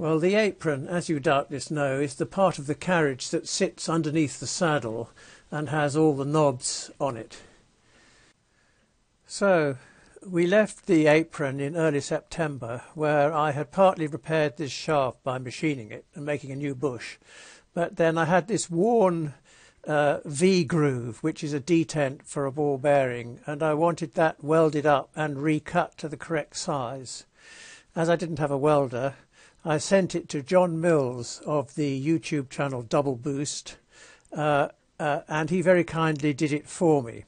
Well, the apron, as you doubtless know, is the part of the carriage that sits underneath the saddle and has all the knobs on it. So, we left the apron in early September, where I had partly repaired this shaft by machining it and making a new bush. But then I had this worn uh, V groove, which is a detent for a ball bearing, and I wanted that welded up and recut to the correct size. As I didn't have a welder, I sent it to John Mills of the YouTube channel Double Boost, uh, uh, and he very kindly did it for me.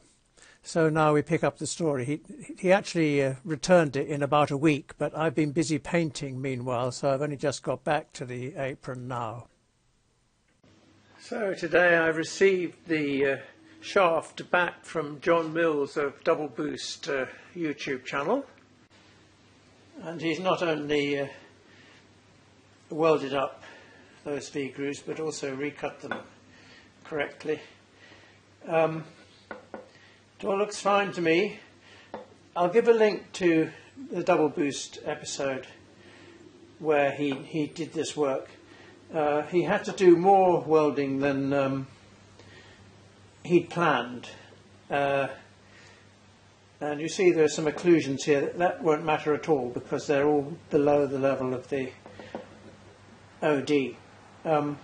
So now we pick up the story. He, he actually uh, returned it in about a week, but I've been busy painting meanwhile, so I've only just got back to the apron now. So today I received the uh, shaft back from John Mills of Double Boost uh, YouTube channel. And he's not only uh, welded up those V grooves, but also recut them correctly. Um, it all looks fine to me. I'll give a link to the double boost episode where he, he did this work. Uh, he had to do more welding than um, he'd planned. Uh, and you see there are some occlusions here. That won't matter at all because they're all below the level of the OD. Um,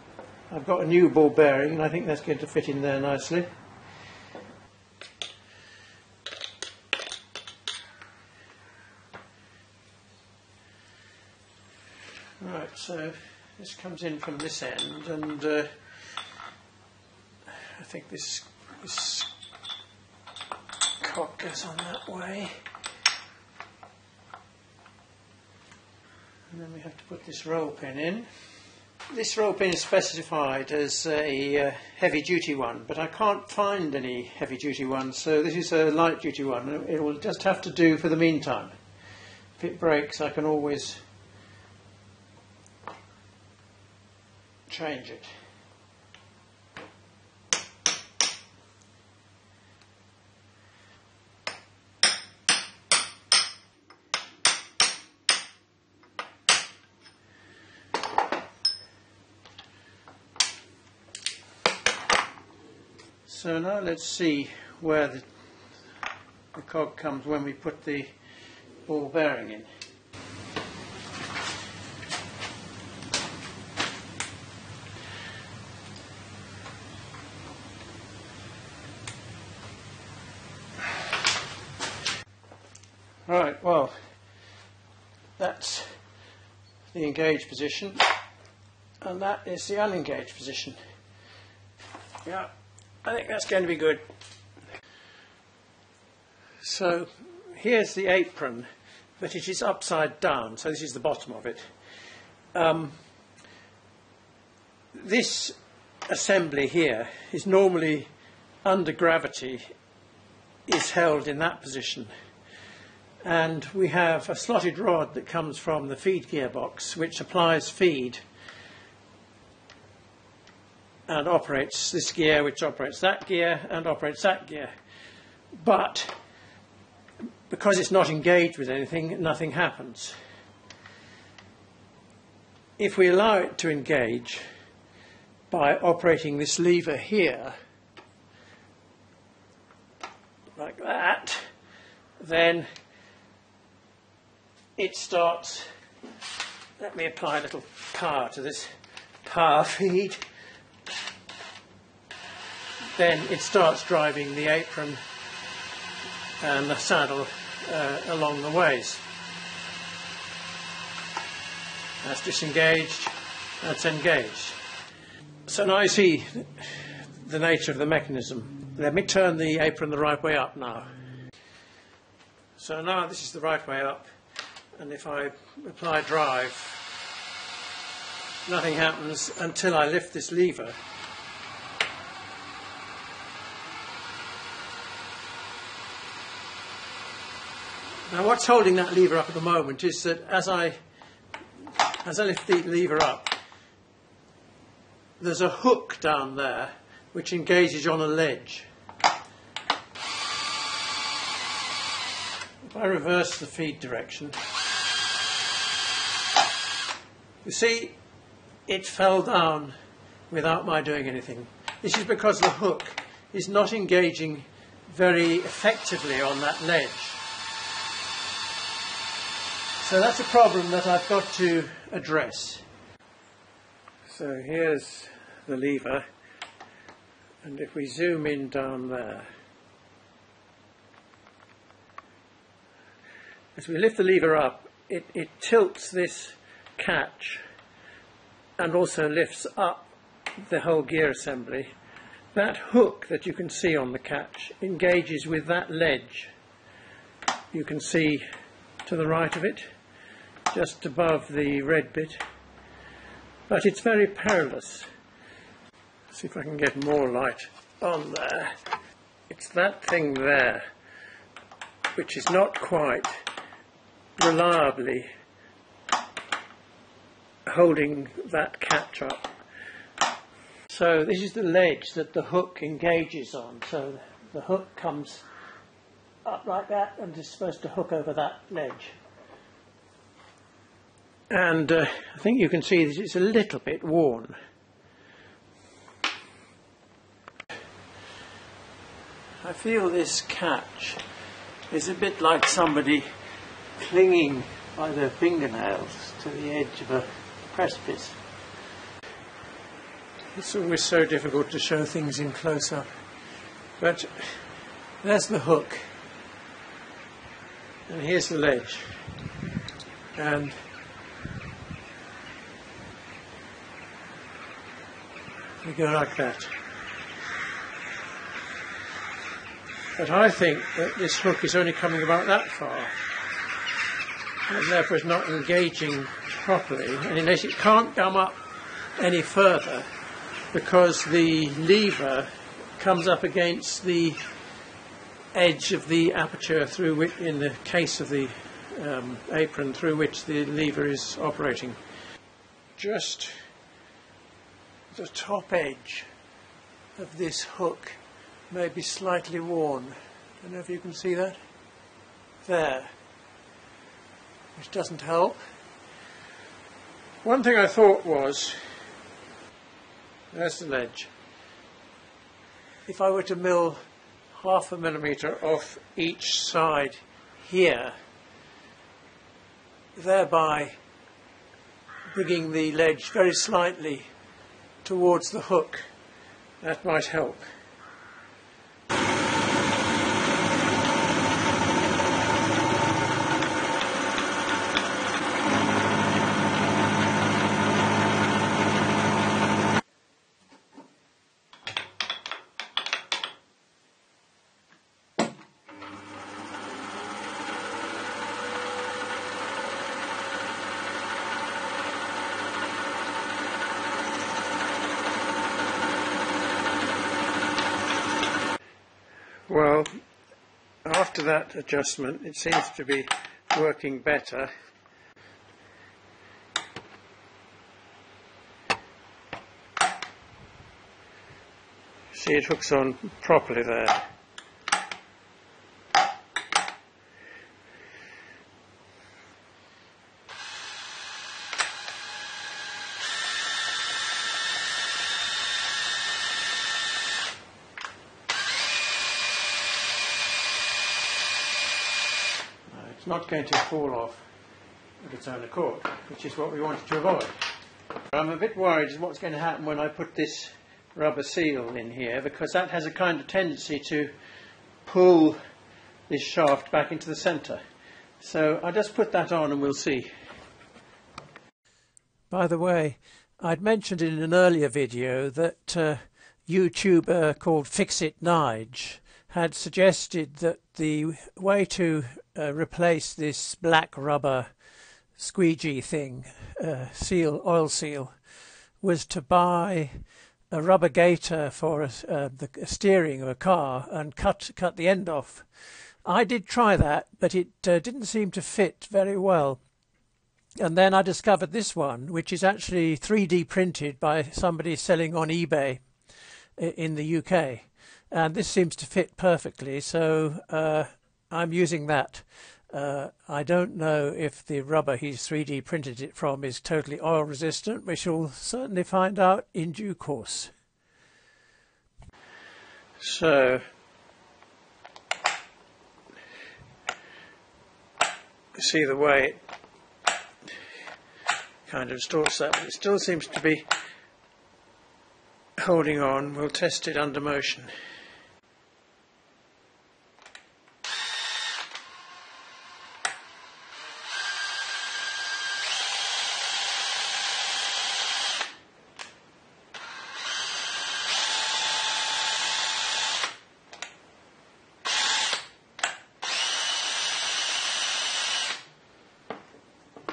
I've got a new ball bearing and I think that's going to fit in there nicely. Right, so this comes in from this end and uh, I think this, this cock goes on that way. And then we have to put this roll pin in. This roll pin is specified as a uh, heavy duty one, but I can't find any heavy duty ones, so this is a light duty one. It will just have to do for the meantime. If it breaks, I can always change it. So now let's see where the, the cog comes when we put the ball bearing in. Right, well, that's the engaged position, and that is the unengaged position. Yeah. I think that's going to be good. So here's the apron, but it is upside down, so this is the bottom of it. Um, this assembly here is normally under gravity, is held in that position. And we have a slotted rod that comes from the feed gearbox, which applies feed and operates this gear, which operates that gear, and operates that gear. But because it's not engaged with anything, nothing happens. If we allow it to engage by operating this lever here, like that, then it starts. Let me apply a little power to this power feed then it starts driving the apron and the saddle uh, along the ways. That's disengaged, that's engaged. So now you see the nature of the mechanism. Let me turn the apron the right way up now. So now this is the right way up, and if I apply drive, nothing happens until I lift this lever Now what's holding that lever up at the moment is that as I, as I lift the lever up, there's a hook down there which engages on a ledge. If I reverse the feed direction, You see, it fell down without my doing anything. This is because the hook is not engaging very effectively on that ledge. So that's a problem that I've got to address. So here's the lever, and if we zoom in down there, as we lift the lever up, it, it tilts this catch and also lifts up the whole gear assembly. That hook that you can see on the catch engages with that ledge. You can see to the right of it, just above the red bit. But it's very perilous. See if I can get more light on there. It's that thing there, which is not quite reliably holding that catch up. So this is the ledge that the hook engages on. So the hook comes up like that and is supposed to hook over that ledge. And uh, I think you can see that it's a little bit worn. I feel this catch is a bit like somebody clinging by their fingernails to the edge of a precipice. It's always so difficult to show things in close up. But there's the hook. And here's the ledge. And we go like that. But I think that this hook is only coming about that far and therefore is not engaging properly, and unless it can't come up any further because the lever comes up against the edge of the aperture through which, in the case of the um, apron through which the lever is operating. Just the top edge of this hook may be slightly worn. I don't know if you can see that. There which doesn't help. One thing I thought was, there's the ledge. If I were to mill half a millimetre off each side here, thereby bringing the ledge very slightly towards the hook, that might help. Well, after that adjustment, it seems to be working better. See, it hooks on properly there. Not going to fall off of its own accord, which is what we wanted to avoid. I'm a bit worried as what's going to happen when I put this rubber seal in here because that has a kind of tendency to pull this shaft back into the centre. So I'll just put that on and we'll see. By the way, I'd mentioned in an earlier video that uh, YouTuber called Fixit Nige had suggested that the way to uh, replace this black rubber squeegee thing, uh, seal, oil seal, was to buy a rubber gaiter for a, uh, the steering of a car and cut cut the end off. I did try that, but it uh, didn't seem to fit very well. And then I discovered this one, which is actually 3D printed by somebody selling on eBay in the UK and this seems to fit perfectly so uh, I'm using that Uh, I don't know if the rubber he's 3D printed it from is totally oil resistant. We shall certainly find out in due course. So, see the way it kind of distorts that, but it still seems to be holding on. We'll test it under motion.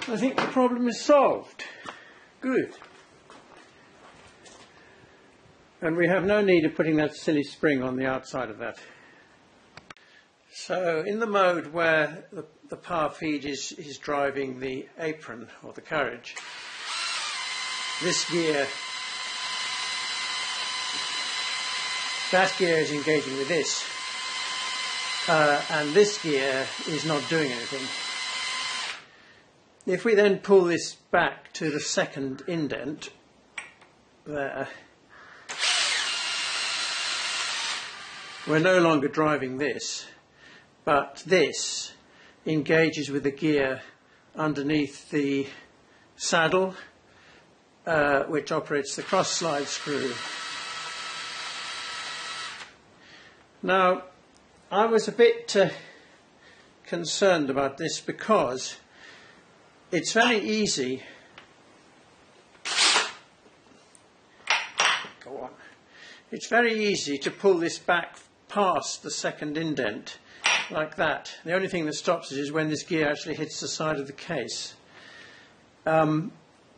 I think the problem is solved. Good. And we have no need of putting that silly spring on the outside of that. So in the mode where the, the power feed is, is driving the apron or the carriage, this gear, that gear is engaging with this, uh, and this gear is not doing anything. If we then pull this back to the second indent, there, we're no longer driving this, but this engages with the gear underneath the saddle, uh, which operates the cross slide screw. Now, I was a bit uh, concerned about this because it's very easy. Go on. It's very easy to pull this back past the second indent like that. The only thing that stops it is when this gear actually hits the side of the case. Um,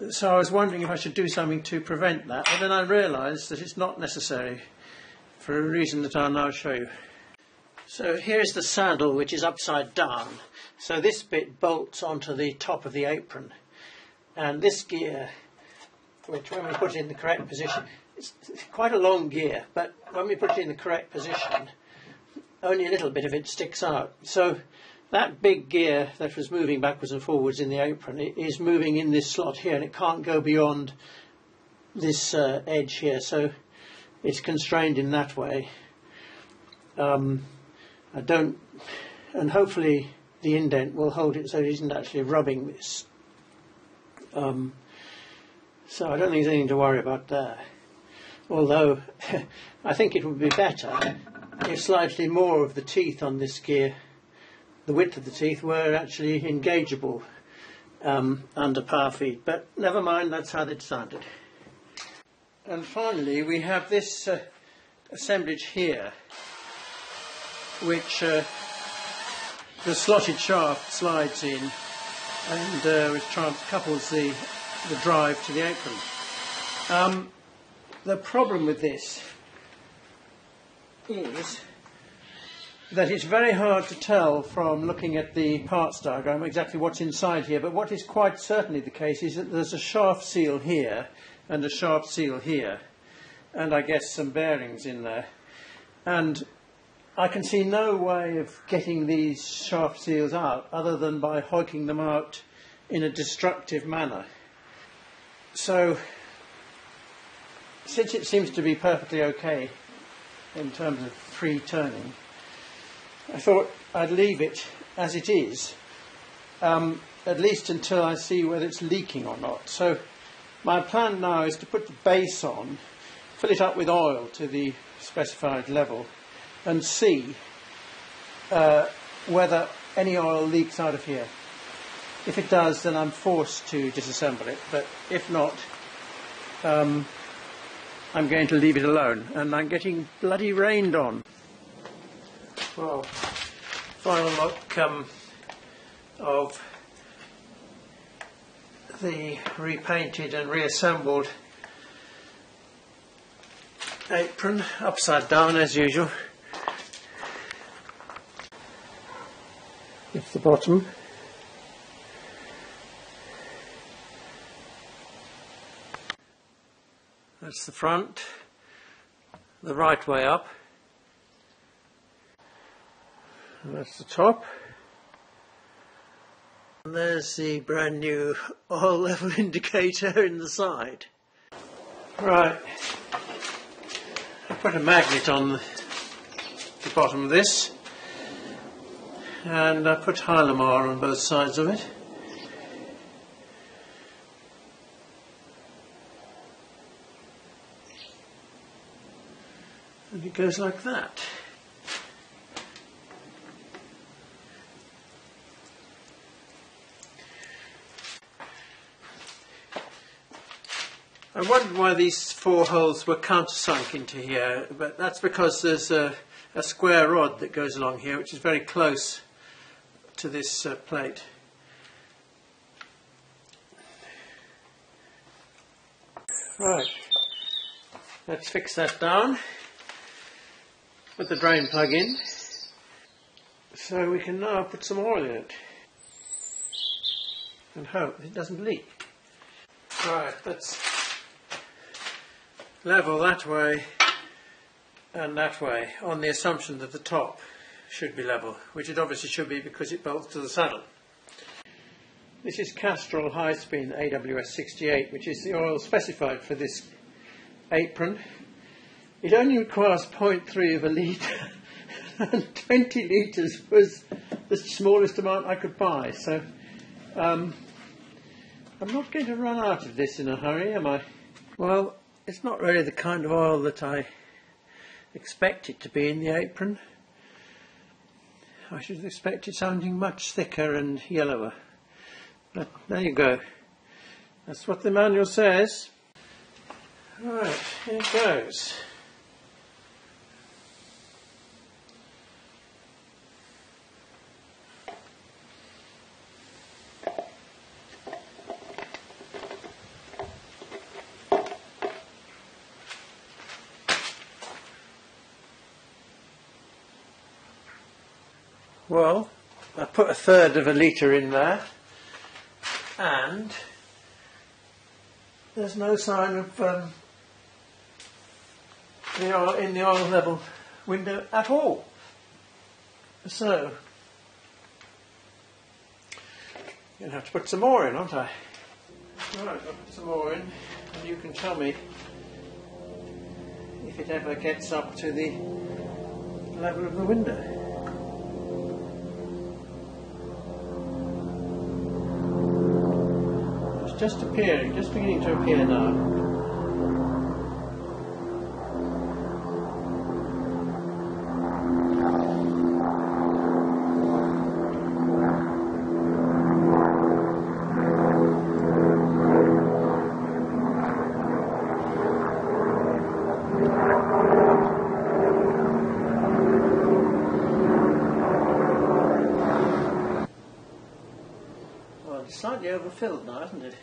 so I was wondering if I should do something to prevent that, but then I realised that it's not necessary for a reason that I'll now show you. So here's the saddle which is upside down. So this bit bolts onto the top of the apron. And this gear, which when we put it in the correct position, it's quite a long gear, but when we put it in the correct position, only a little bit of it sticks out. So that big gear that was moving backwards and forwards in the apron is moving in this slot here, and it can't go beyond this uh, edge here. So it's constrained in that way. Um, I don't, and hopefully the indent will hold it so it isn't actually rubbing this. Um, so I don't think there's anything to worry about there. Although I think it would be better if slightly more of the teeth on this gear, the width of the teeth, were actually engageable um, under power feed. But never mind, that's how they sounded. And finally, we have this uh, assemblage here, which uh, the slotted shaft slides in and uh, which couples the, the drive to the apron. Um, the problem with this is that it's very hard to tell from looking at the parts diagram exactly what's inside here, but what is quite certainly the case is that there's a shaft seal here and a shaft seal here, and I guess some bearings in there. And I can see no way of getting these shaft seals out other than by hogging them out in a destructive manner. So, since it seems to be perfectly okay in terms of free turning, I thought I'd leave it as it is, um, at least until I see whether it's leaking or not. So, my plan now is to put the base on, fill it up with oil to the specified level and see uh, whether any oil leaks out of here. If it does, then I'm forced to disassemble it, but if not, um, I'm going to leave it alone, and I'm getting bloody rained on. Well, final look um, of the repainted and reassembled apron, upside down as usual. It's the bottom. That's the front, the right way up. And that's the top. And there's the brand new oil level indicator in the side. Right, I put a magnet on the, the bottom of this and I put Hylamar on both sides of it. And it goes like that. I wondered why these four holes were countersunk into here, but that's because there's a, a square rod that goes along here, which is very close to this uh, plate. Right, let's fix that down. Put the drain plug in. So we can now put some oil in it. And hope it doesn't leak. Right, let's level that way and that way on the assumption that the top should be level, which it obviously should be because it bolts to the saddle. This is Castrol Hyspin AWS 68, which is the oil specified for this apron. It only requires 0.3 of a litre, and 20 litres was the smallest amount I could buy. So um, I'm not going to run out of this in a hurry, am I? Well, it's not really the kind of oil that I expect it to be in the apron. I should have expected something much thicker and yellower. But there you go. That's what the manual says. Right, here it goes. Well, I put a third of a litre in there and there's no sign of um, the oil in the oil level window at all. So, I'm going to have to put some more in, aren't I? Right, I'll put some more in and you can tell me if it ever gets up to the level of the window. Just appearing, just beginning to appear now. Well, slightly overfilled now, isn't it?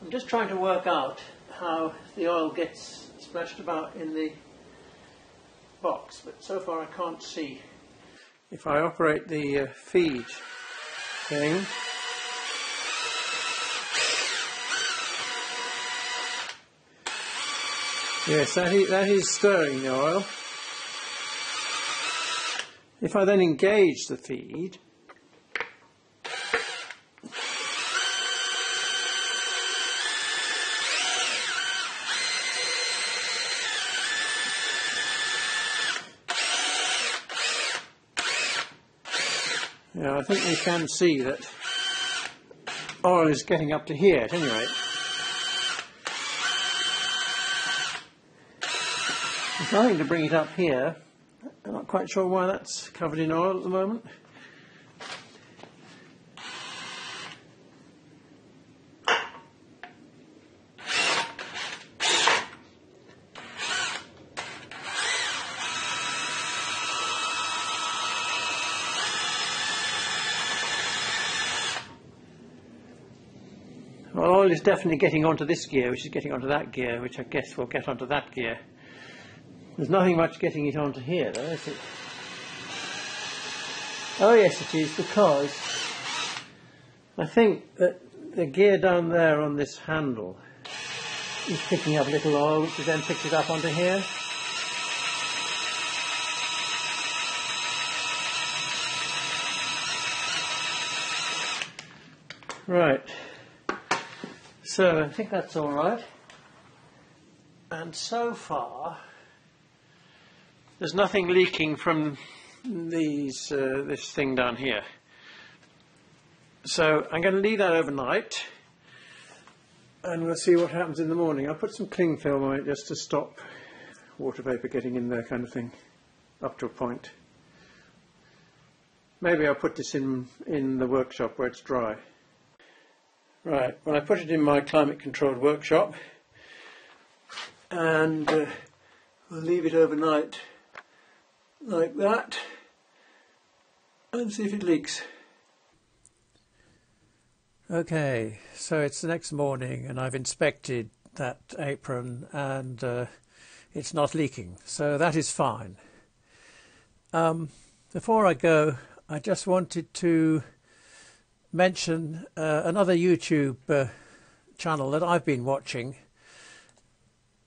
I'm just trying to work out how the oil gets splashed about in the box, but so far I can't see. If I operate the uh, feed thing, yes, that is, that is stirring the oil. If I then engage the feed, think we can see that oil is getting up to here at any rate. There's nothing to bring it up here. I'm not quite sure why that's covered in oil at the moment. Well, is definitely getting onto this gear, which is getting onto that gear, which I guess will get onto that gear. There's nothing much getting it onto here, though, is it? Oh, yes, it is, because I think that the gear down there on this handle is picking up a little oil, which then picked it up onto here. Right. So I think that's all right. And so far, there's nothing leaking from these uh, this thing down here. So I'm going to leave that overnight, and we'll see what happens in the morning. I'll put some cling film on it just to stop water vapour getting in there, kind of thing, up to a point. Maybe I'll put this in in the workshop where it's dry. Right, well I put it in my climate controlled workshop and uh, we'll leave it overnight like that and see if it leaks. Okay, so it's the next morning and I've inspected that apron and uh, it's not leaking, so that is fine. Um, before I go, I just wanted to mention uh, another YouTube uh, channel that I've been watching.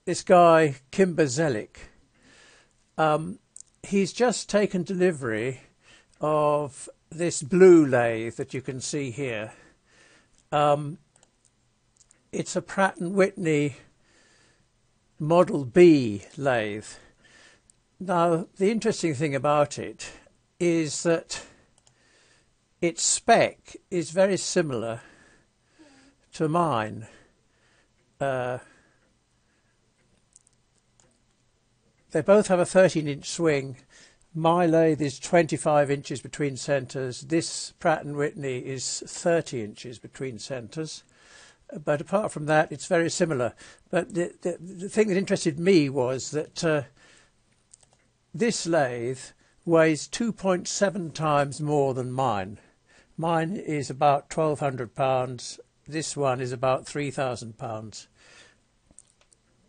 This guy, Kimber Zelik. Um, he's just taken delivery of this blue lathe that you can see here. Um, it's a Pratt & Whitney Model B lathe. Now, the interesting thing about it is that its spec is very similar to mine. Uh, they both have a 13 inch swing. My lathe is 25 inches between centres. This Pratt & Whitney is 30 inches between centres. But apart from that, it's very similar. But the, the, the thing that interested me was that uh, this lathe weighs 2.7 times more than mine. Mine is about 1,200 pounds. This one is about 3,000 pounds.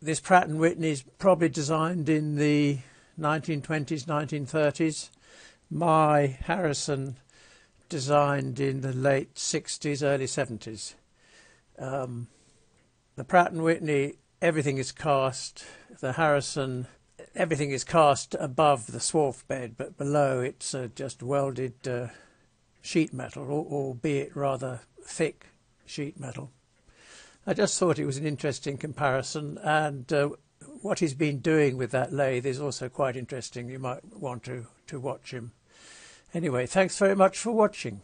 This Pratt & Whitney is probably designed in the 1920s, 1930s. My Harrison designed in the late 60s, early 70s. Um, the Pratt & Whitney, everything is cast. The Harrison, everything is cast above the swarf bed, but below it's uh, just welded uh, sheet metal, or, albeit rather thick sheet metal. I just thought it was an interesting comparison, and uh, what he's been doing with that lathe is also quite interesting. You might want to, to watch him. Anyway, thanks very much for watching.